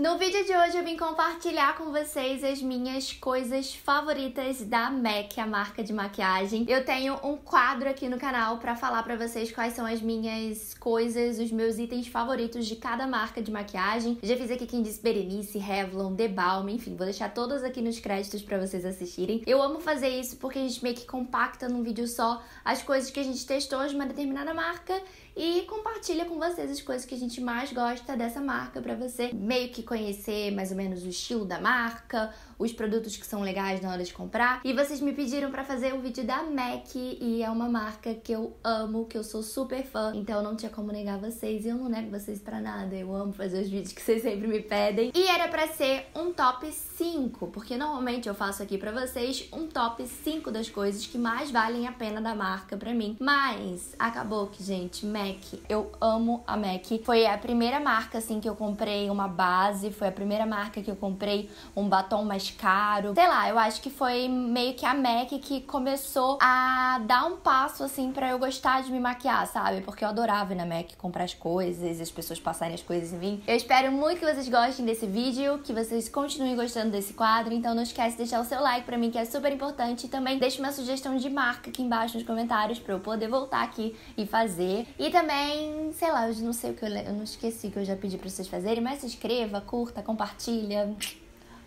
No vídeo de hoje eu vim compartilhar com vocês as minhas coisas favoritas da MAC, a marca de maquiagem. Eu tenho um quadro aqui no canal para falar para vocês quais são as minhas coisas, os meus itens favoritos de cada marca de maquiagem. Já fiz aqui quem disse Berenice, Revlon, The Balm, enfim, vou deixar todas aqui nos créditos para vocês assistirem. Eu amo fazer isso porque a gente meio que compacta num vídeo só as coisas que a gente testou de uma determinada marca e compartilha com vocês as coisas que a gente mais gosta dessa marca para você meio que conhecer mais ou menos o estilo da marca, os produtos que são legais na hora de comprar. E vocês me pediram para fazer um vídeo da MAC e é uma marca que eu amo, que eu sou super fã, então não tinha como negar vocês e eu não nego vocês para nada. Eu amo fazer os vídeos que vocês sempre me pedem. E era para ser um top 5, porque normalmente eu faço aqui para vocês um top 5 das coisas que mais valem a pena da marca para mim. Mas acabou que, gente, MAC, eu amo a MAC. Foi a primeira marca assim que eu comprei uma base, foi a primeira marca que eu comprei um batom mais caro. Sei lá, eu acho que foi meio que a MAC que começou a dar um passo assim para eu gostar de me maquiar, sabe? Porque eu adorava ir na MAC comprar as coisas, as pessoas passarem as coisas em mim. Eu espero muito que vocês gostem desse vídeo, que vocês continuem gostando desse quadro. Então não esquece de deixar o seu like para mim, que é super importante. E também deixe uma sugestão de marca aqui embaixo nos comentários para eu poder voltar aqui e fazer. E também, sei lá, eu não sei o que eu, eu não esqueci que eu já pedi para vocês fazerem, mas se inscreva, curta, compartilha.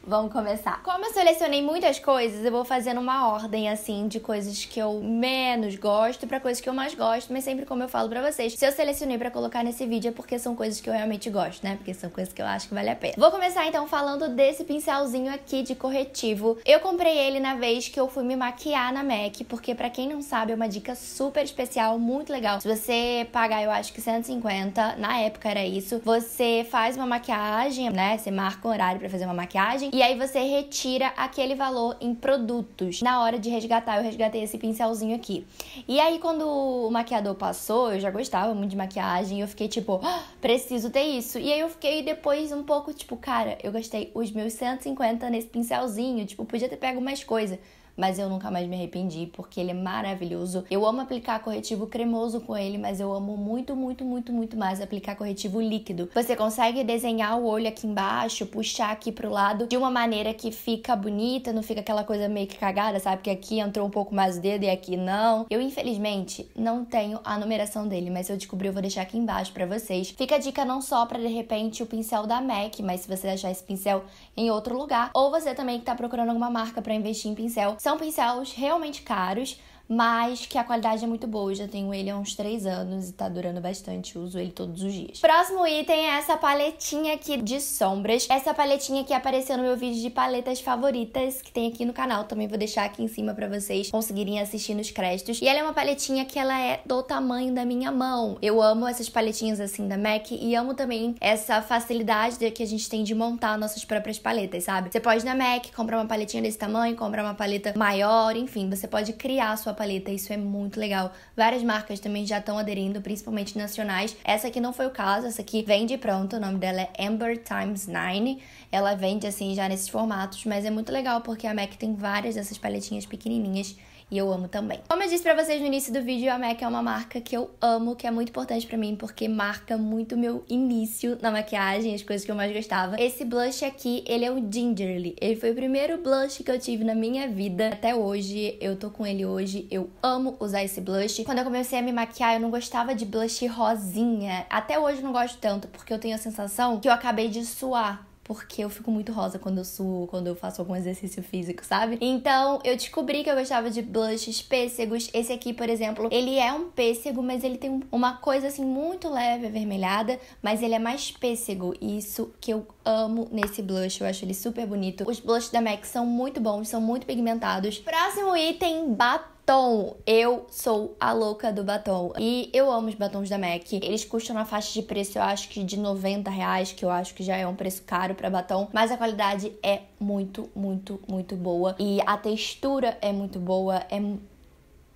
Vamos começar. Como eu selecionei muitas coisas, eu vou fazendo uma ordem assim de coisas que eu menos gosto para coisas que eu mais gosto, mas sempre como eu falo para vocês, se eu selecionei para colocar nesse vídeo é porque são coisas que eu realmente gosto, né? Porque são coisas que eu acho que vale a pena. Vou começar então falando desse pincelzinho aqui de corretivo. Eu comprei ele na vez que eu fui me maquiar na MAC, porque para quem não sabe é uma dica super especial, muito legal. Se você pagar, eu acho que 150, na época era isso, você faz uma maquiagem, né? Você marca um horário para fazer uma maquiagem e aí você retira aquele valor em produtos. Na hora de resgatar, eu resgatei esse pincelzinho aqui. E aí, quando o maquiador passou, eu já gostava muito de maquiagem, eu fiquei tipo, ah, preciso ter isso. E aí eu fiquei depois um pouco tipo, cara, eu gastei os meus 150 nesse pincelzinho, tipo, podia ter pego mais coisa mas eu nunca mais me arrependi porque ele é maravilhoso. Eu amo aplicar corretivo cremoso com ele, mas eu amo muito, muito, muito, muito mais aplicar corretivo líquido. Você consegue desenhar o olho aqui embaixo, puxar aqui pro lado de uma maneira que fica bonita, não fica aquela coisa meio que cagada, sabe? Que aqui entrou um pouco mais o dedo e aqui não. Eu, infelizmente, não tenho a numeração dele, mas se eu descobrir, eu vou deixar aqui embaixo para vocês. Fica a dica não só para de repente o pincel da MAC, mas se você achar esse pincel em outro lugar, ou você também que tá procurando alguma marca para investir em pincel, são pincéis realmente caros, mas que a qualidade é muito boa. Eu já tenho ele há uns 3 anos e tá durando bastante, uso ele todos os dias. Próximo item é essa paletinha aqui de sombras. Essa paletinha que apareceu no meu vídeo de paletas favoritas, que tem aqui no canal, também vou deixar aqui em cima para vocês conseguirem assistir nos créditos. E ela é uma paletinha que ela é do tamanho da minha mão. Eu amo essas paletinhas assim da MAC e amo também essa facilidade que a gente tem de montar nossas próprias paletas, sabe? Você pode na MAC comprar uma paletinha desse tamanho, comprar uma paleta maior, enfim, você pode criar a sua paleta paleta, isso é muito legal. Várias marcas também já estão aderindo, principalmente nacionais. Essa aqui não foi o caso, essa aqui vende pronto, o nome dela é Amber Times 9. Ela vende assim já nesses formatos, mas é muito legal porque a MAC tem várias dessas paletinhas pequenininhas e eu amo também. Como eu disse pra vocês no início do vídeo, a MAC é uma marca que eu amo, que é muito importante para mim, porque marca muito meu início na maquiagem, as coisas que eu mais gostava. Esse blush aqui, ele é o Gingerly. Ele foi o primeiro blush que eu tive na minha vida. Até hoje, eu tô com ele hoje. Eu amo usar esse blush. Quando eu comecei a me maquiar, eu não gostava de blush rosinha. Até hoje eu não gosto tanto, porque eu tenho a sensação que eu acabei de suar porque eu fico muito rosa quando eu suo, quando eu faço algum exercício físico, sabe? Então, eu descobri que eu gostava de blushes pêssegos. Esse aqui, por exemplo, ele é um pêssego, mas ele tem uma coisa assim muito leve avermelhada, mas ele é mais pêssego. E isso que eu amo nesse blush, eu acho ele super bonito. Os blushes da MAC são muito bons, são muito pigmentados. Próximo item, batom batom. Eu sou a louca do batom. E eu amo os batons da MAC. Eles custam na faixa de preço, eu acho que de 90 reais, que eu acho que já é um preço caro para batom. Mas a qualidade é muito, muito, muito boa. E a textura é muito boa. É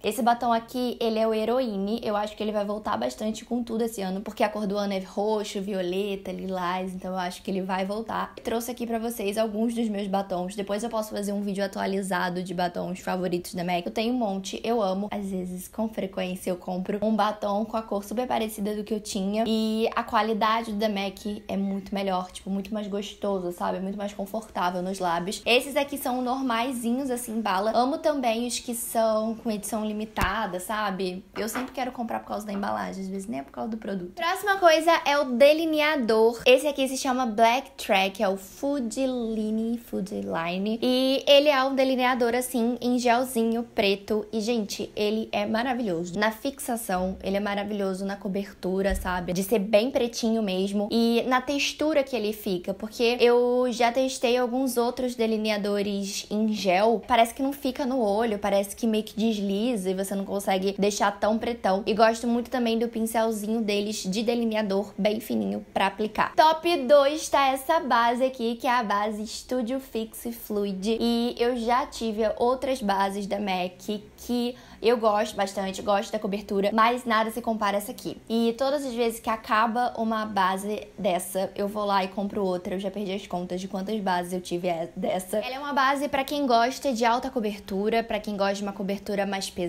Esse batom aqui, ele é o Heroine. Eu acho que ele vai voltar bastante com tudo esse ano, porque a cor do ano é roxo, violeta, lilás, então eu acho que ele vai voltar. Trouxe aqui para vocês alguns dos meus batons. Depois eu posso fazer um vídeo atualizado de batons favoritos da MAC. Eu tenho um monte, eu amo. Às vezes, com frequência, eu compro um batom com a cor super parecida do que eu tinha. E a qualidade da MAC é muito melhor, tipo, muito mais gostoso, sabe? Muito mais confortável nos lábios. Esses aqui são normaisinhos, assim, bala. Amo também os que são com edição limitada, sabe? Eu sempre quero comprar por causa da embalagem, às vezes nem é por causa do produto. Próxima coisa é o delineador. Esse aqui se chama Black Track, é o Food Line, Food Line. E ele é um delineador assim em gelzinho preto e gente, ele é maravilhoso. Na fixação, ele é maravilhoso na cobertura, sabe? De ser bem pretinho mesmo e na textura que ele fica, porque eu já testei alguns outros delineadores em gel, parece que não fica no olho, parece que meio que desliza e você não consegue deixar tão pretão. E gosto muito também do pincelzinho deles de delineador bem fininho para aplicar. Top 2 tá essa base aqui, que é a base Studio Fix Fluid. E eu já tive outras bases da MAC que eu gosto bastante, gosto da cobertura, mas nada se compara a essa aqui. E todas as vezes que acaba uma base dessa, eu vou lá e compro outra. Eu já perdi as contas de quantas bases eu tive dessa. Ela é uma base para quem gosta de alta cobertura, para quem gosta de uma cobertura mais pesada.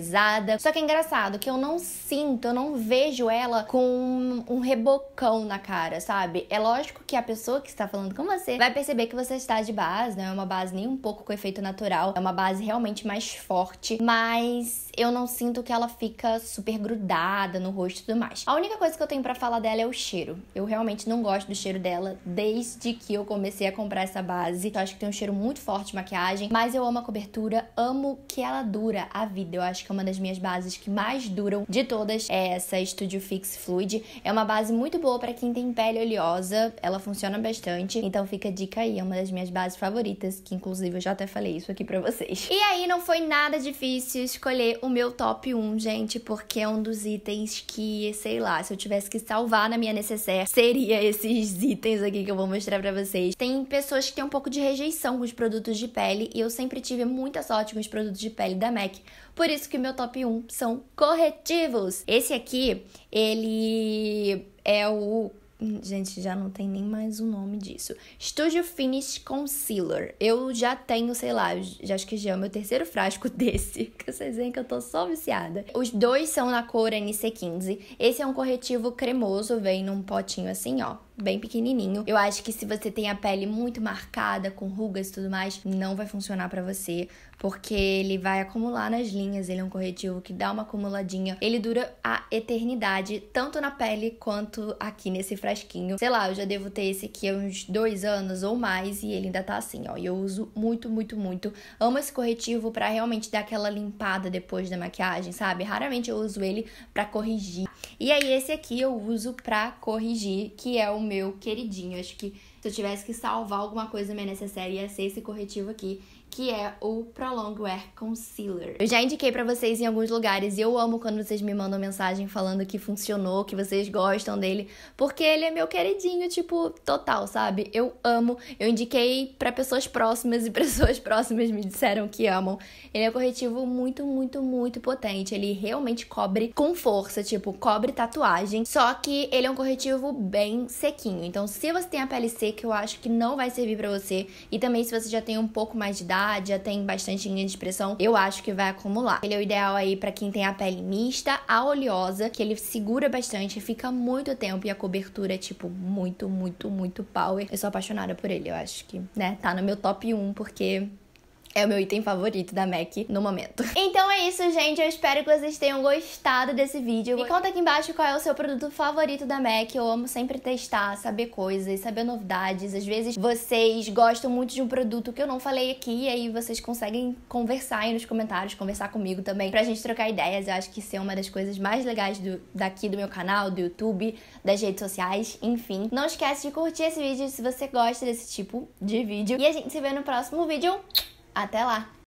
Só que é engraçado que eu não sinto, eu não vejo ela com um rebocão na cara, sabe? É lógico que a pessoa que está falando com você vai perceber que você está de base, não é uma base nem um pouco com efeito natural, é uma base realmente mais forte, mas eu não sinto que ela fica super grudada no rosto e tudo mais. A única coisa que eu tenho para falar dela é o cheiro. Eu realmente não gosto do cheiro dela desde que eu comecei a comprar essa base. Eu acho que tem um cheiro muito forte de maquiagem, mas eu amo a cobertura, amo que ela dura a vida. Eu acho que é uma das minhas bases que mais duram de todas é essa Studio Fix Fluid. É uma base muito boa para quem tem pele oleosa, ela funciona bastante. Então fica a dica aí, é uma das minhas bases favoritas, que inclusive eu já até falei isso aqui para vocês. E aí não foi nada difícil escolher o meu top 1, gente, porque é um dos itens que, sei lá, se eu tivesse que salvar na minha necessaire, seria esses itens aqui que eu vou mostrar pra vocês. Tem pessoas que têm um pouco de rejeição com os produtos de pele e eu sempre tive muita sorte com os produtos de pele da MAC. Por isso que meu top 1 são corretivos. Esse aqui, ele é o Gente, já não tem nem mais o nome disso. Studio Finish Concealer. Eu já tenho, sei lá, já acho que já é o meu terceiro frasco desse. Que vocês veem que eu tô só viciada. Os dois são na cor NC15. Esse é um corretivo cremoso, vem num potinho assim, ó bem pequenininho. Eu acho que se você tem a pele muito marcada, com rugas e tudo mais, não vai funcionar para você, porque ele vai acumular nas linhas. Ele é um corretivo que dá uma acumuladinha. Ele dura a eternidade, tanto na pele quanto aqui nesse frasquinho. Sei lá, eu já devo ter esse aqui há uns dois anos ou mais e ele ainda tá assim, ó. E eu uso muito, muito, muito. Amo esse corretivo para realmente dar aquela limpada depois da maquiagem, sabe? Raramente eu uso ele para corrigir. E aí esse aqui eu uso pra corrigir, que é o meu queridinho. Acho que se eu tivesse que salvar alguma coisa minha necessária, ia ser esse corretivo aqui que é o Prolong Wear Concealer. Eu já indiquei para vocês em alguns lugares e eu amo quando vocês me mandam mensagem falando que funcionou, que vocês gostam dele, porque ele é meu queridinho, tipo, total, sabe? Eu amo. Eu indiquei para pessoas próximas e pessoas próximas me disseram que amam. Ele é um corretivo muito, muito, muito potente. Ele realmente cobre com força, tipo, cobre tatuagem, só que ele é um corretivo bem sequinho. Então, se você tem a pele seca, eu acho que não vai servir para você. E também se você já tem um pouco mais de idade, já tem bastante linha de expressão, eu acho que vai acumular. Ele é o ideal aí para quem tem a pele mista, a oleosa, que ele segura bastante, fica muito tempo e a cobertura é tipo muito, muito, muito power. Eu sou apaixonada por ele, eu acho que, né, tá no meu top 1 porque é o meu item favorito da MAC no momento. Então é isso, gente. Eu espero que vocês tenham gostado desse vídeo. Me conta aqui embaixo qual é o seu produto favorito da MAC. Eu amo sempre testar, saber coisas, saber novidades. Às vezes vocês gostam muito de um produto que eu não falei aqui, e aí vocês conseguem conversar aí nos comentários, conversar comigo também, pra gente trocar ideias. Eu acho que isso é uma das coisas mais legais do, daqui do meu canal, do YouTube, das redes sociais, enfim. Não esquece de curtir esse vídeo se você gosta desse tipo de vídeo. E a gente se vê no próximo vídeo. Até lá!